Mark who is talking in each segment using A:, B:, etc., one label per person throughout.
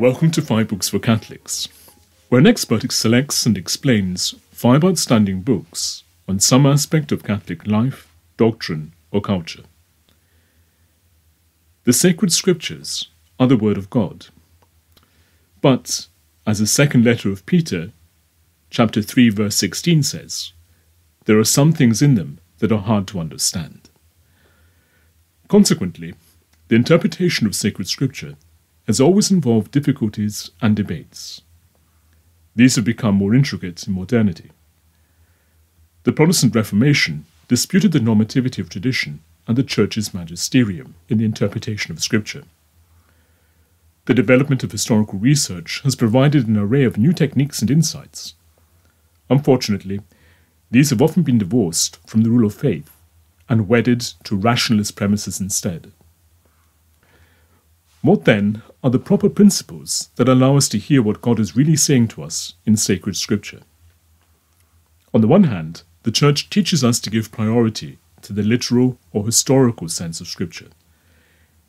A: Welcome to Five Books for Catholics, where an expert selects and explains five outstanding books on some aspect of Catholic life, doctrine, or culture. The sacred scriptures are the Word of God. But, as the second letter of Peter, chapter 3, verse 16 says, there are some things in them that are hard to understand. Consequently, the interpretation of sacred scripture has always involved difficulties and debates. These have become more intricate in modernity. The Protestant Reformation disputed the normativity of tradition and the Church's magisterium in the interpretation of Scripture. The development of historical research has provided an array of new techniques and insights. Unfortunately, these have often been divorced from the rule of faith and wedded to rationalist premises instead. What then are the proper principles that allow us to hear what God is really saying to us in sacred scripture? On the one hand, the Church teaches us to give priority to the literal or historical sense of scripture,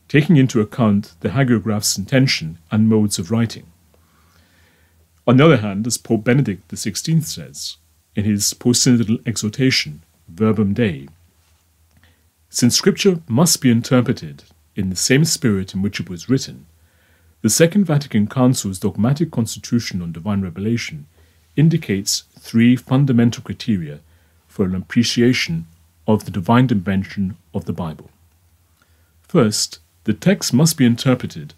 A: taking into account the hagiograph's intention and modes of writing. On the other hand, as Pope Benedict XVI says in his post-synodal exhortation, Verbum Dei, since scripture must be interpreted in the same spirit in which it was written, the Second Vatican Council's dogmatic constitution on divine revelation indicates three fundamental criteria for an appreciation of the divine dimension of the Bible. First, the text must be interpreted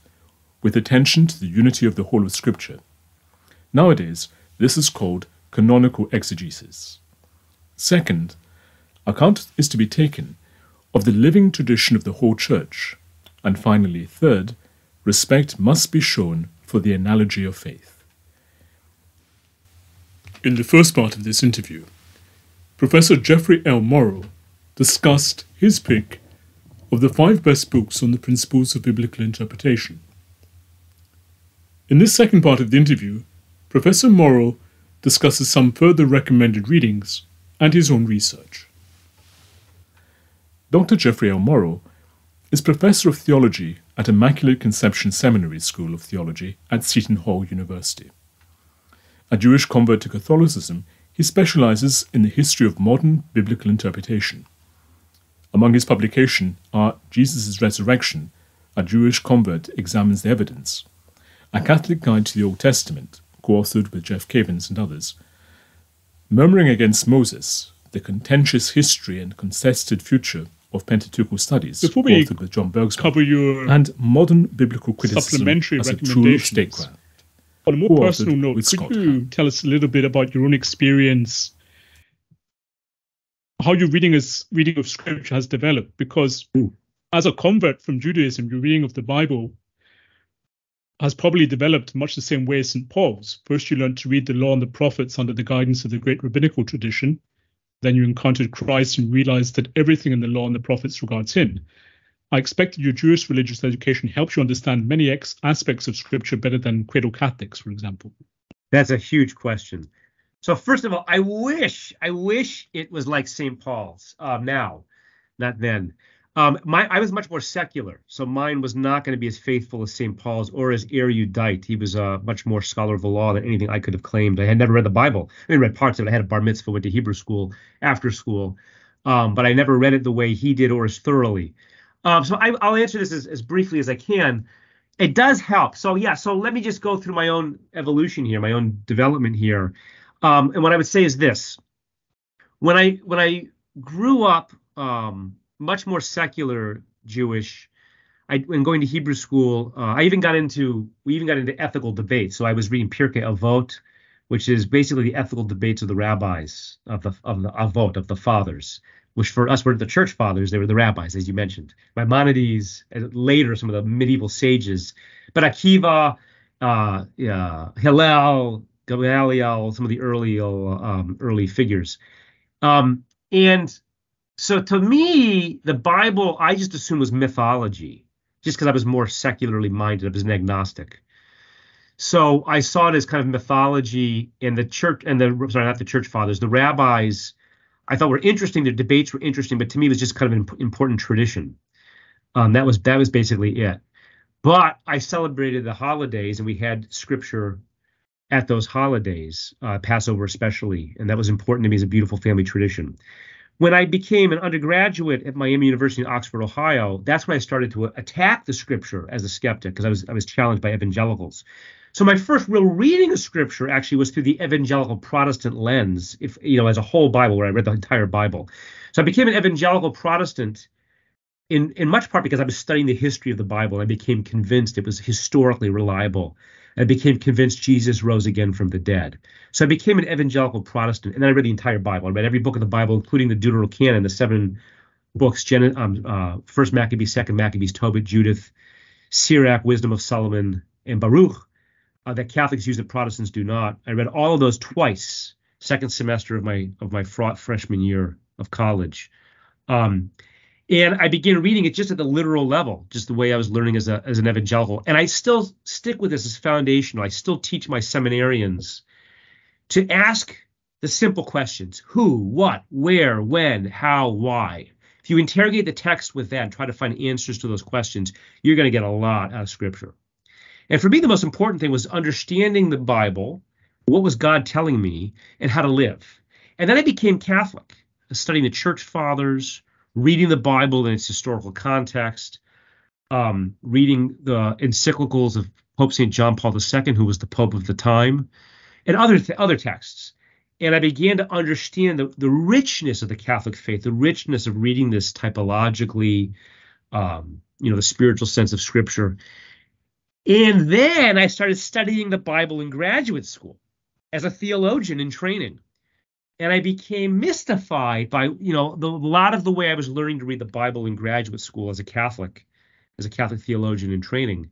A: with attention to the unity of the whole of Scripture. Nowadays, this is called canonical exegesis. Second, account is to be taken of the living tradition of the whole Church, and finally, third, respect must be shown for the analogy of faith. In the first part of this interview, Professor Jeffrey L. Morrow discussed his pick of the five best books on the principles of biblical interpretation. In this second part of the interview, Professor Morrow discusses some further recommended readings and his own research. Dr. Jeffrey L. Morrow is Professor of Theology at Immaculate Conception Seminary School of Theology at Seton Hall University. A Jewish convert to Catholicism, he specializes in the history of modern biblical interpretation. Among his publications are Jesus' Resurrection, a Jewish convert examines the evidence, A Catholic Guide to the Old Testament, co-authored with Jeff Cavins and others, Murmuring Against Moses, the contentious history and contested future of Pentateuchal Studies,
B: Before we
A: authored with John Bergsma,
B: cover your
A: and Modern Biblical Criticism
B: supplementary
A: as a of statecraft.
B: On a more personal note, could
A: Scott
B: you tell us a little bit about your own experience, how your reading is reading of scripture has developed? Because as a convert from Judaism, your reading of the Bible has probably developed much the same way as St. Paul's. First, you learned to read the law and the prophets under the guidance of the great rabbinical tradition. Then you encountered Christ and realized that everything in the law and the prophets regards him. I expect that your Jewish religious education helps you understand many ex- aspects of scripture better than cradle Catholics, for example.
C: That's a huge question. So first of all, I wish, I wish it was like St. Paul's um, now, not then. Um, my, I was much more secular, so mine was not going to be as faithful as St. Paul's or as erudite. He was a much more scholar of the law than anything I could have claimed. I had never read the Bible. I mean, read parts of it. I had a bar mitzvah, went to Hebrew school after school, um, but I never read it the way he did or as thoroughly. Um, so I, I'll answer this as, as briefly as I can. It does help. So yeah, so let me just go through my own evolution here, my own development here. Um, and what I would say is this: when I when I grew up um, much more secular Jewish, I when going to Hebrew school, uh, I even got into we even got into ethical debates. So I was reading Pirkei Avot, which is basically the ethical debates of the rabbis of the of the Avot of the fathers, which for us were the church fathers. They were the rabbis, as you mentioned. Maimonides, and later some of the medieval sages, but Akiva, uh, yeah, Hillel, Gamaliel, some of the early uh, um, early figures. Um, and so to me, the Bible, I just assumed was mythology, just because I was more secularly minded. I was an agnostic. So I saw it as kind of mythology, and the church, and the sorry, not the church fathers, the rabbis, I thought were interesting. Their debates were interesting, but to me, it was just kind of an important tradition. Um, that was that was basically it. But I celebrated the holidays, and we had scripture at those holidays, uh, Passover especially, and that was important to me as a beautiful family tradition. When I became an undergraduate at Miami University in Oxford, Ohio, that's when I started to attack the scripture as a skeptic because I was I was challenged by evangelicals. So my first real reading of scripture actually was through the evangelical Protestant lens, if you know, as a whole Bible, where I read the entire Bible. So I became an evangelical Protestant in in much part because I was studying the history of the Bible. And I became convinced it was historically reliable. I became convinced Jesus rose again from the dead. So I became an evangelical Protestant, and then I read the entire Bible. I read every book of the Bible, including the Deuterocanon, the seven books: Gen- um, uh, First Maccabees, Second Maccabees, Tobit, Judith, Sirach, Wisdom of Solomon, and Baruch uh, that Catholics use that Protestants do not. I read all of those twice, second semester of my of my freshman year of college. Um, and I began reading it just at the literal level, just the way I was learning as a as an evangelical. And I still stick with this as foundational. I still teach my seminarians to ask the simple questions: who, what, where, when, how, why. If you interrogate the text with that and try to find answers to those questions, you're going to get a lot out of Scripture. And for me, the most important thing was understanding the Bible, what was God telling me, and how to live. And then I became Catholic, studying the church fathers, reading the Bible in its historical context, um, reading the encyclicals of Pope St. John Paul II, who was the Pope of the time, and other th- other texts. And I began to understand the, the richness of the Catholic faith, the richness of reading this typologically, um, you know, the spiritual sense of Scripture. And then I started studying the Bible in graduate school as a theologian in training. And I became mystified by, you know, the, a lot of the way I was learning to read the Bible in graduate school as a Catholic, as a Catholic theologian in training,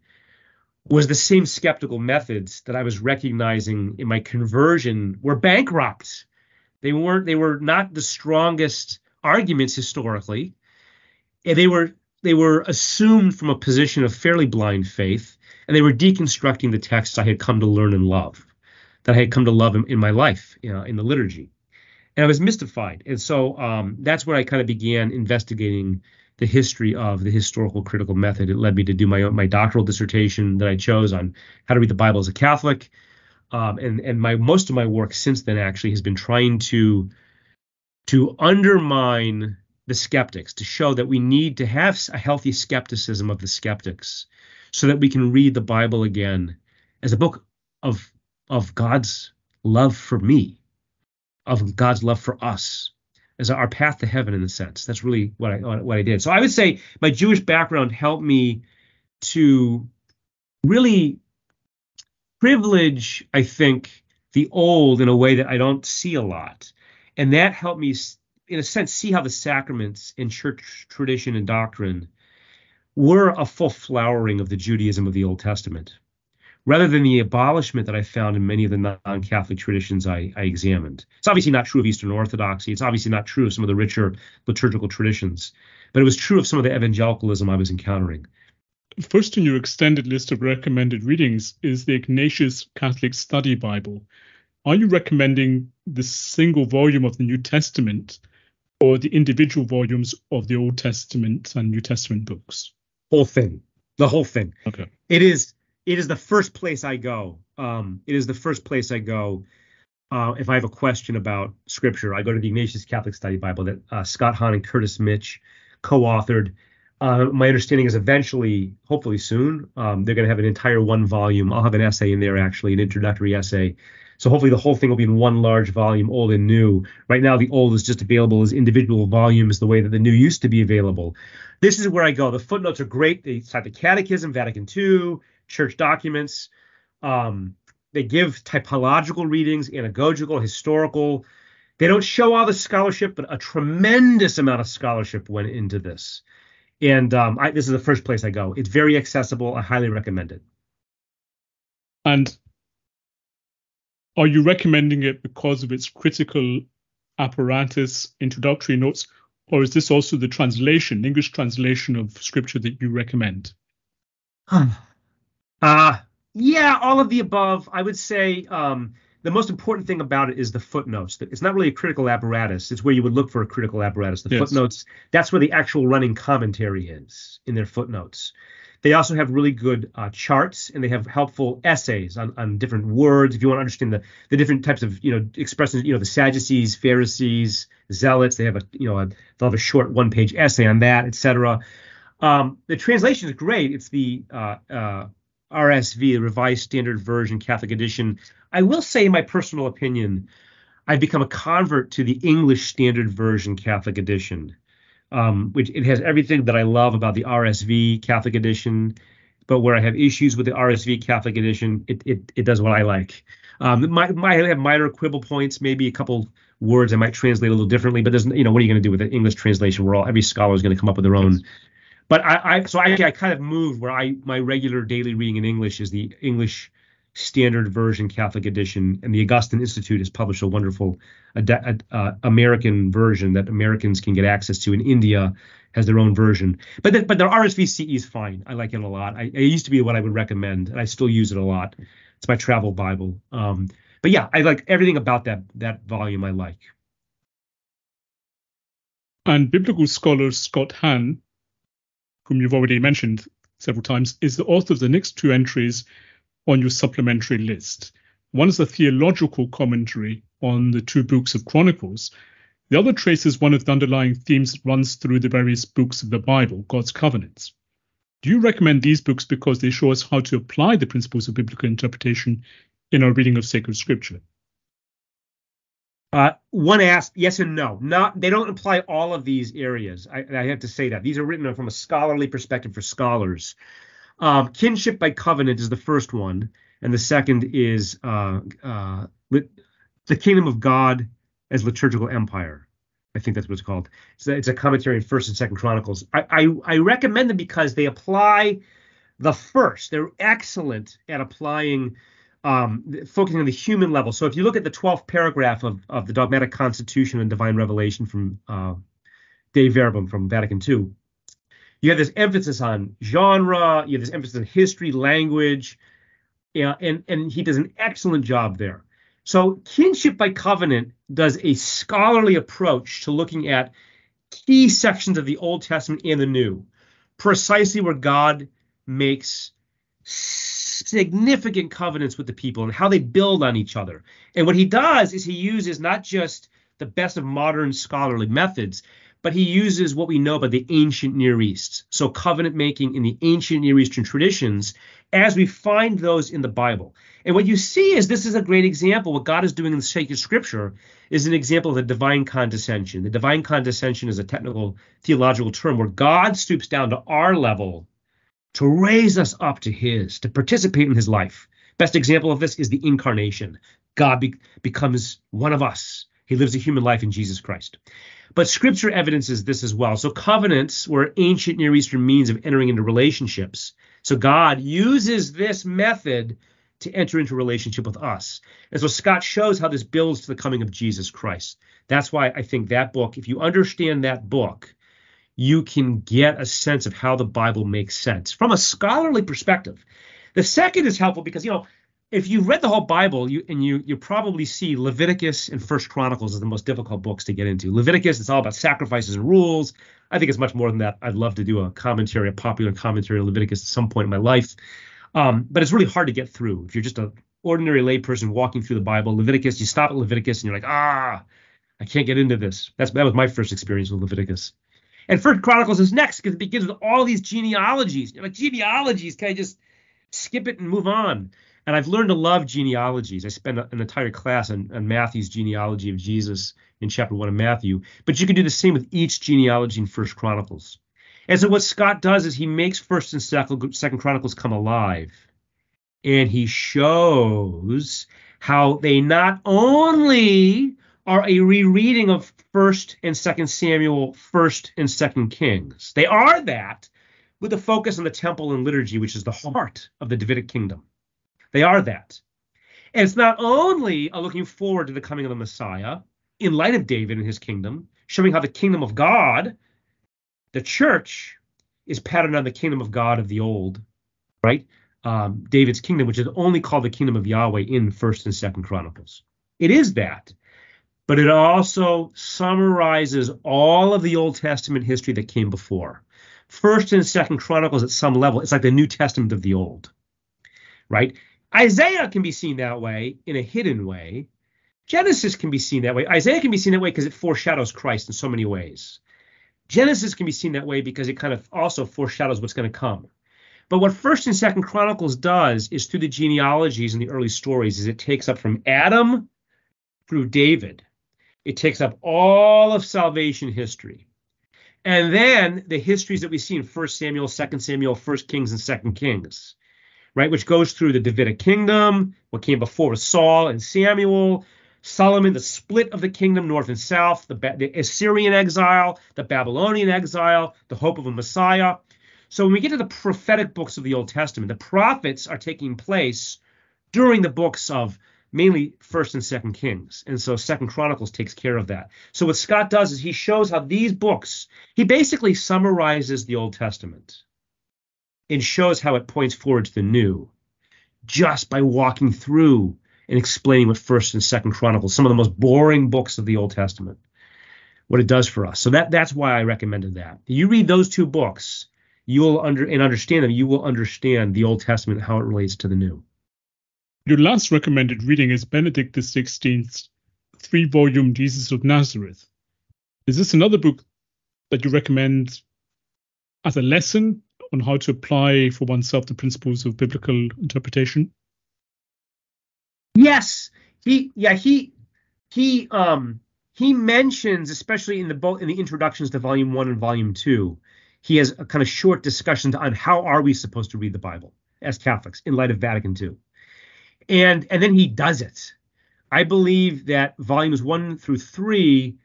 C: was the same skeptical methods that I was recognizing in my conversion were bankrupt. They weren't, they were not the strongest arguments historically. And they were they were assumed from a position of fairly blind faith and they were deconstructing the texts I had come to learn and love, that I had come to love in, in my life, you know, in the liturgy. And I was mystified. And so um, that's where I kind of began investigating the history of the historical critical method. It led me to do my my doctoral dissertation that I chose on how to read the Bible as a Catholic. Um, and and my most of my work since then actually has been trying to to undermine the skeptics, to show that we need to have a healthy skepticism of the skeptics so that we can read the Bible again as a book of of God's love for me, of God's love for us, as our path to heaven in a sense. That's really what I what I did. So I would say my Jewish background helped me to really privilege, I think, the old in a way that I don't see a lot. And that helped me, in a sense, see how the sacraments in church tradition and doctrine were a full flowering of the Judaism of the Old Testament, rather than the abolishment that I found in many of the non Catholic traditions I, I, examined. It's obviously not true of Eastern Orthodoxy. It's obviously not true of some of the richer liturgical traditions, but it was true of some of the evangelicalism I was encountering.
B: First in your extended list of recommended readings is the Ignatius Catholic Study Bible. Are you recommending the single volume of the New Testament or the individual volumes of the Old Testament and New Testament books?
C: whole thing, the whole thing.
B: Okay.
C: It is it is the first place I go. Um, it is the first place I go uh, if I have a question about Scripture. I go to the Ignatius Catholic Study Bible that uh, Scott Hahn and Curtis Mitch co-authored. Uh, my understanding is eventually, hopefully soon, um, they're going to have an entire one volume. I'll have an essay in there, actually, an introductory essay. So hopefully the whole thing will be in one large volume, old and new. Right now, the old is just available as individual volumes, the way that the new used to be available. This is where I go. The footnotes are great. They cite the Catechism, Vatican II, church documents. Um, they give typological readings, anagogical, historical. They don't show all the scholarship, but a tremendous amount of scholarship went into this. And um, I, this is the first place I go. It's very accessible. I highly recommend it.
B: And are you recommending it because of its critical apparatus, introductory notes, or is this also the translation, English translation of scripture that you recommend?
C: Uh, yeah, all of the above. I would say um, the most important thing about it is the footnotes. It's not really a critical apparatus. It's where you would look for a critical apparatus. The yes. footnotes, that's where the actual running commentary is in their footnotes. They also have really good uh, charts and they have helpful essays on, on different words. If you want to understand the, the different types of you know expressions, you know the Sadducees, Pharisees, Zealots, they have a you know a, they'll have a short one page essay on that, etc. Um, the translation is great. It's the uh, uh, RSV, the Revised Standard Version, Catholic Edition. I will say, in my personal opinion, I've become a convert to the English Standard Version Catholic Edition, um, which it has everything that I love about the RSV Catholic Edition. But where I have issues with the RSV Catholic Edition, it it, it does what I like. Um, my, my, I have minor quibble points, maybe a couple words I might translate a little differently, but there's you know what are you going to do with the English translation? Where all every scholar is going to come up with their own but I, I so I, I kind of moved where I my regular daily reading in English is the English Standard Version Catholic Edition, and the Augustine Institute has published a wonderful uh, uh, American version that Americans can get access to. In India has their own version, but the, but the RSVCE is fine. I like it a lot. I, it used to be what I would recommend, and I still use it a lot. It's my travel Bible. Um, but yeah, I like everything about that that volume. I like.
B: And biblical scholar Scott Hahn whom you've already mentioned several times, is the author of the next two entries on your supplementary list. One is a theological commentary on the two books of Chronicles. The other traces one of the underlying themes that runs through the various books of the Bible, God's covenants. Do you recommend these books because they show us how to apply the principles of biblical interpretation in our reading of sacred scripture?
C: Uh, one asked yes and no. Not they don't apply all of these areas. I, I have to say that these are written from a scholarly perspective for scholars. Um, kinship by covenant is the first one, and the second is uh, uh, the kingdom of God as liturgical empire. I think that's what it's called. So it's a commentary in First and Second Chronicles. I, I, I recommend them because they apply the first. They're excellent at applying um, focusing on the human level. So if you look at the 12th paragraph of, of the Dogmatic Constitution and Divine Revelation from uh, Dei Verbum from Vatican II, you have this emphasis on genre, you have this emphasis on history, language, yeah, and, and he does an excellent job there. So kinship by covenant does a scholarly approach to looking at key sections of the Old Testament and the New, precisely where God makes significant covenants with the people and how they build on each other. And what he does is he uses not just the best of modern scholarly methods, but he uses what we know about the ancient Near East. So covenant making in the ancient Near Eastern traditions as we find those in the Bible. And what you see is this is a great example. What God is doing in the sacred scripture is an example of the divine condescension. The divine condescension is a technical theological term where God stoops down to our level to raise us up to his, to participate in his life. Best example of this is the incarnation. God be- becomes one of us. He lives a human life in Jesus Christ. But scripture evidences this as well. So covenants were ancient Near Eastern means of entering into relationships. So God uses this method to enter into relationship with us. And so Scott shows how this builds to the coming of Jesus Christ. That's why I think that book, if you understand that book, you can get a sense of how the Bible makes sense from a scholarly perspective. The second is helpful because you know if you've read the whole Bible, you and you you probably see Leviticus and First Chronicles as the most difficult books to get into. Leviticus, it's all about sacrifices and rules. I think it's much more than that. I'd love to do a commentary, a popular commentary on Leviticus at some point in my life. Um, but it's really hard to get through. If you're just an ordinary layperson walking through the Bible, Leviticus, you stop at Leviticus and you're like, ah, I can't get into this. That's that was my first experience with Leviticus. And First Chronicles is next because it begins with all these genealogies. Like genealogies, can I just skip it and move on? And I've learned to love genealogies. I spent an entire class on, on Matthew's genealogy of Jesus in chapter one of Matthew. But you can do the same with each genealogy in First Chronicles. And so what Scott does is he makes First and Second Chronicles come alive, and he shows how they not only are a rereading of First and Second Samuel, First and Second Kings. They are that with a focus on the temple and liturgy, which is the heart of the Davidic kingdom. They are that. And it's not only a looking forward to the coming of the Messiah in light of David and his kingdom, showing how the kingdom of God, the church, is patterned on the kingdom of God of the old, right? um, David's kingdom, which is only called the kingdom of Yahweh in First and Second Chronicles. It is that, but it also summarizes all of the Old Testament history that came before. First and Second Chronicles, at some level, it's like the New Testament of the Old, right? Isaiah can be seen that way in a hidden way. Genesis can be seen that way. Isaiah can be seen that way because it foreshadows Christ in so many ways. Genesis can be seen that way because it kind of also foreshadows what's going to come. But what First and Second Chronicles does is through the genealogies and the early stories is it takes up from Adam through David. It takes up all of salvation history. And then the histories that we see in First Samuel, Second Samuel, First Kings, and Second Kings, right, which goes through the Davidic kingdom, what came before with Saul and Samuel, Solomon, the split of the kingdom, north and south, the, the Assyrian exile, the Babylonian exile, the hope of a Messiah. So when we get to the prophetic books of the Old Testament, the prophets are taking place during the books of mainly First and Second Kings, and so Second Chronicles takes care of that. So what Scott does is he shows how these books, he basically summarizes the Old Testament and shows how it points forward to the New, just by walking through and explaining what First and Second Chronicles, some of the most boring books of the Old Testament, what it does for us. So that that's why I recommended that. You read those two books you will under and understand them, you will understand the Old Testament how it relates to the New.
B: Your last recommended reading is Benedict XVI's three-volume Jesus of Nazareth. Is this another book that you recommend as a lesson on how to apply for oneself the principles of biblical interpretation?
C: Yes, he yeah he he um he mentions especially in the both in the introductions to volume one and volume two he has a kind of short discussion on how are we supposed to read the Bible as Catholics in light of Vatican II. And and then he does it. I believe that volumes one through three.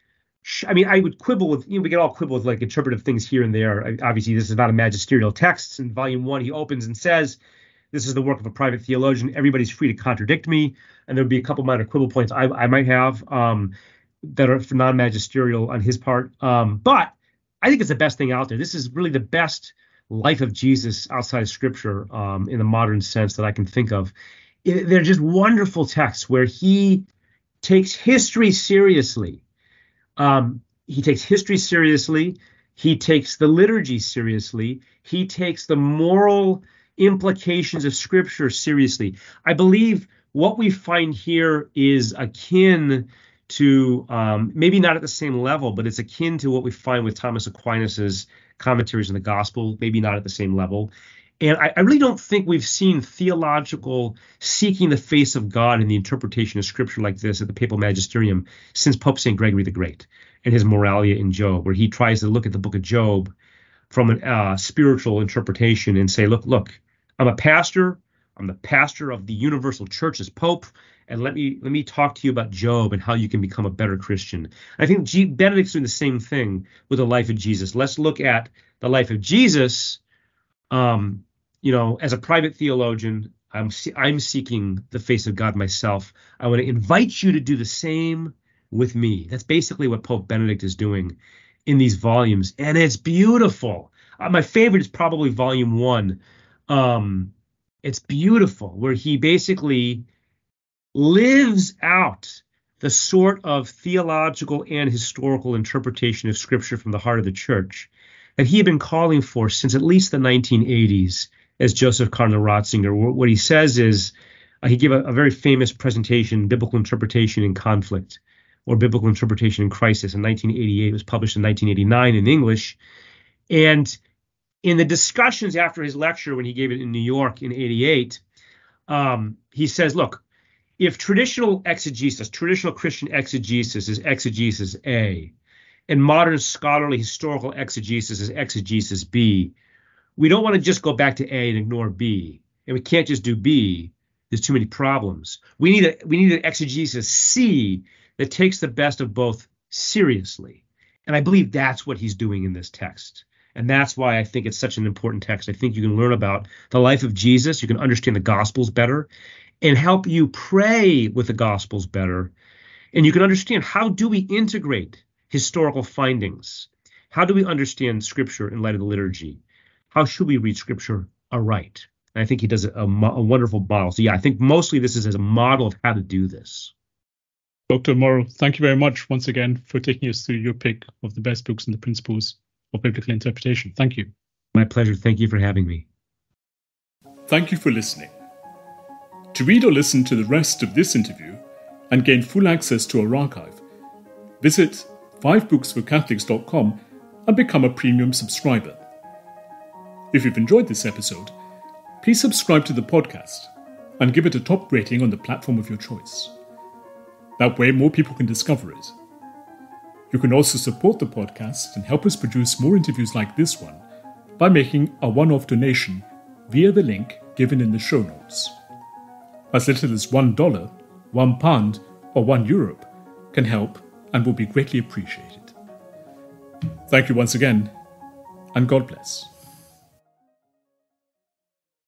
C: I mean, I would quibble with, you know, we can all quibble with like interpretive things here and there. Obviously, this is not a magisterial text. In volume one, he opens and says, This is the work of a private theologian. Everybody's free to contradict me. And there'd be a couple minor quibble points I, I might have um, that are for non magisterial on his part. Um, but I think it's the best thing out there. This is really the best life of Jesus outside of Scripture um, in the modern sense that I can think of. They're just wonderful texts where he takes history seriously. Um, he takes history seriously. He takes the liturgy seriously. He takes the moral implications of Scripture seriously. I believe what we find here is akin to um, maybe not at the same level, but it's akin to what we find with Thomas Aquinas's commentaries on the gospel, maybe not at the same level. And I, I, really don't think we've seen theological seeking the face of God in the interpretation of scripture like this at the papal magisterium since Pope St. Gregory the Great and his Moralia in Job, where he tries to look at the book of Job from a uh, spiritual interpretation and say, look, look, I'm a pastor. I'm the pastor of the universal church as Pope and let me let me talk to you about Job and how you can become a better Christian. I think G- Benedict's doing the same thing with the life of Jesus. Let's look at the life of Jesus. Um, you know, as a private theologian, I'm I'm seeking the face of God myself. I want to invite you to do the same with me. That's basically what Pope Benedict is doing in these volumes, and it's beautiful. Uh, my favorite is probably volume one. Um, it's beautiful, where he basically lives out the sort of theological and historical interpretation of scripture from the heart of the church that he had been calling for since at least the 1980s as Joseph Cardinal Ratzinger. What he says is uh, he gave a, a, very famous presentation, Biblical Interpretation in Conflict, or Biblical Interpretation in Crisis in 1988. It was published in 1989 in English. And in the discussions after his lecture, when he gave it in New York in 88, um, he says, look, if traditional exegesis, traditional Christian exegesis is exegesis A, and modern scholarly historical exegesis is exegesis B, we don't want to just go back to A and ignore B. And we can't just do B. There's too many problems. We need a we need an exegesis C that takes the best of both seriously. And I believe that's what he's doing in this text. And that's why I think it's such an important text. I think you can learn about the life of Jesus. You can understand the Gospels better and help you pray with the Gospels better. And you can understand how do we integrate historical findings? How do we understand Scripture in light of the liturgy? How should we read Scripture aright? And I think he does a, a, a wonderful model. So yeah, I think mostly this is as a model of how to do this.
B: Dr. Morrow, thank you very much once again for taking us through your pick of the best books and the principles of biblical interpretation. Thank you.
C: My pleasure. Thank you for having me.
A: Thank you for listening. To read or listen to the rest of this interview and gain full access to our archive, visit 5booksforcatholics.com and become a premium subscriber. If you've enjoyed this episode, please subscribe to the podcast and give it a top rating on the platform of your choice. That way, more people can discover it. You can also support the podcast and help us produce more interviews like this one by making a one off donation via the link given in the show notes. As little as $1, £1, pound, or €1 euro can help and will be greatly appreciated. Thank you once again, and God bless.